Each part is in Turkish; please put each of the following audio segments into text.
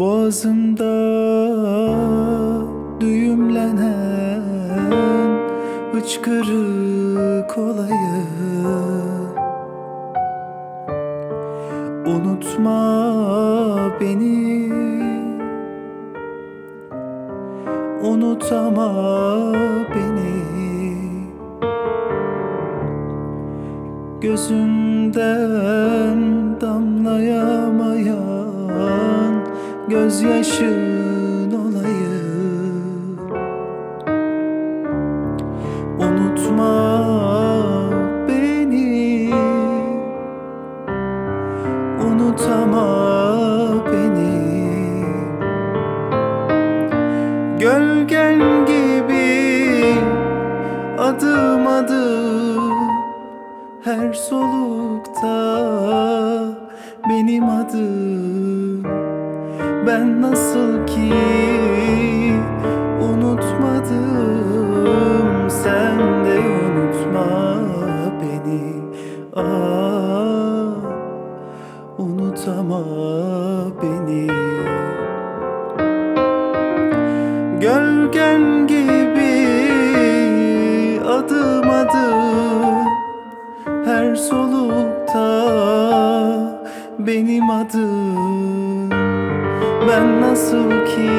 Boğazımda düğümlenen hıçkırık olayı. Unutma beni. Unutama beni. Gözümden damlayamayan gözyaşın olayım Unutma beni. Unutama beni. Gölgen gibi adım adım her solukta benim adım Ben nasıl ki unutmadım Sen de unutma beni. Ah unutama beni. Gölgen gibi adım adım her solukta benim adım Ben nasıl ki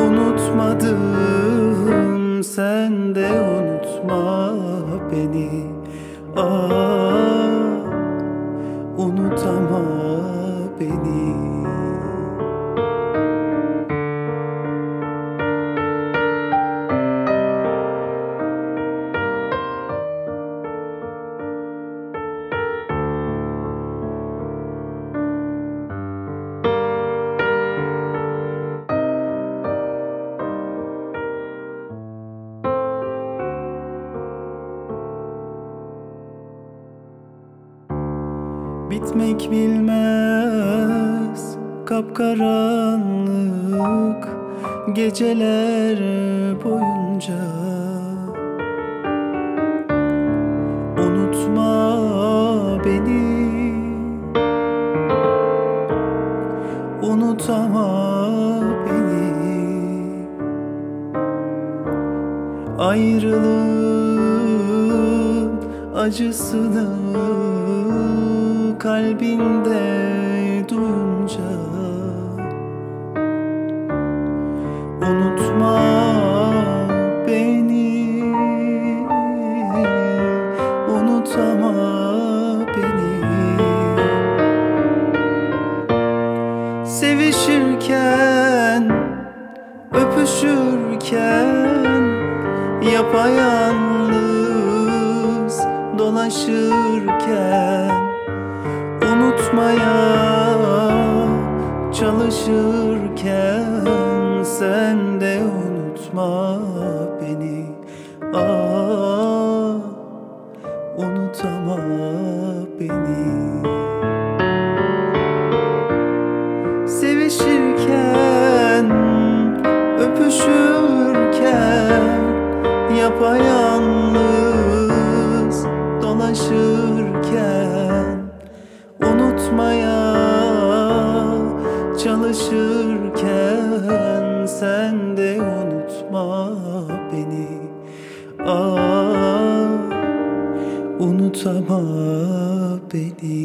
unutmadım Sen de unutma beni. Ah Bitmek bilmez kapkaranlık geceler boyunca. Unutma beni. Unutama beni. Ayrılığın acısını kalbinde duyunca Unutma beni. Unutama beni. Sevişirken Öpüşürken Yapayalnız dolaşırken Unutmaya çalışırken Sen de unutma beni. Ah unutama beni. Sevişirken, öpüşürken Yapayalnız unutama beni